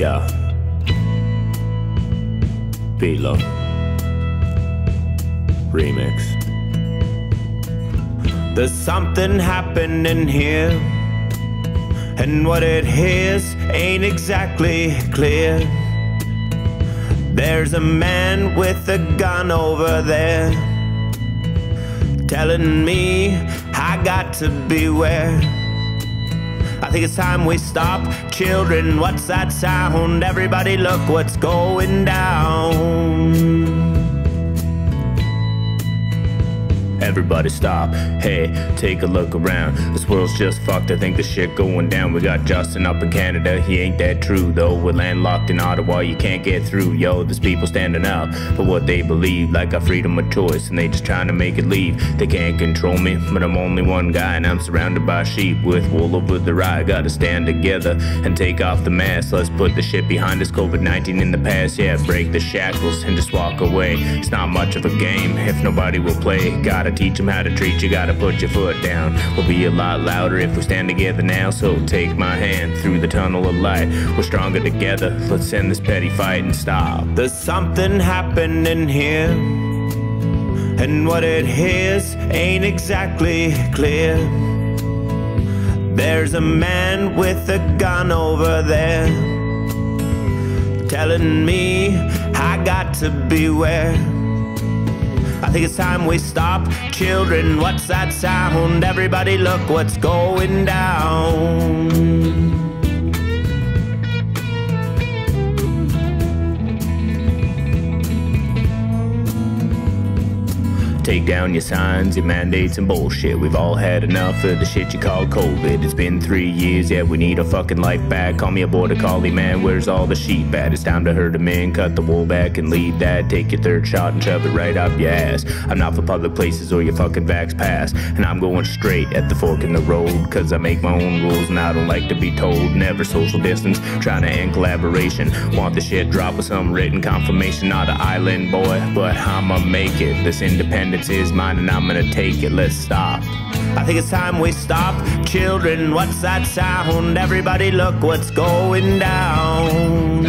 Yeah. Beat Low. Remix. There's something happening here. And what it is ain't exactly clear. There's a man with a gun over there telling me I got to beware. I think it's time we stop. Children, what's that sound? Everybody, look what's going down. Everybody stop. Hey, take a look around. This world's just fucked. I think the shit going down. We got Justin up in Canada. He ain't that true though. We're landlocked in Ottawa. You can't get through. Yo, there's people standing up for what they believe. Like a freedom of choice. And they just trying to make it leave. They can't control me. But I'm only one guy. And I'm surrounded by sheep with wool over their eye. Gotta stand together and take off the mask. Let's put the shit behind us. COVID 19 in the past. Yeah, break the shackles and just walk away. It's not much of a game if nobody will play. Gotta teach them how to treat you, gotta put your foot down. We'll be a lot louder if we stand together now, so take my hand through the tunnel of light. We're stronger together, let's end this petty fight and stop. There's something happening here, and what it is ain't exactly clear. There's a man with a gun over there telling me I got to beware. I think it's time we stop. Children, what's that sound? Everybody, look what's going down. Take down your signs, your mandates, and bullshit. We've all had enough of the shit you call COVID. It's been three years, yeah, we need our fucking life back. Call me a border collie, man, where's all the sheep at? It's time to herd them in, cut the wool back and leave that. Take your third shot and shove it right up your ass. I'm not for public places or your fucking vax pass. And I'm going straight at the fork in the road, cause I make my own rules and I don't like to be told. Never social distance, trying to end collaboration. Want the shit drop with some written confirmation, not an island boy, but I'ma make it. This independence his mine and I'm gonna take it. Let's stop. I think it's time we stop. Children, what's that sound? Everybody, look what's going down.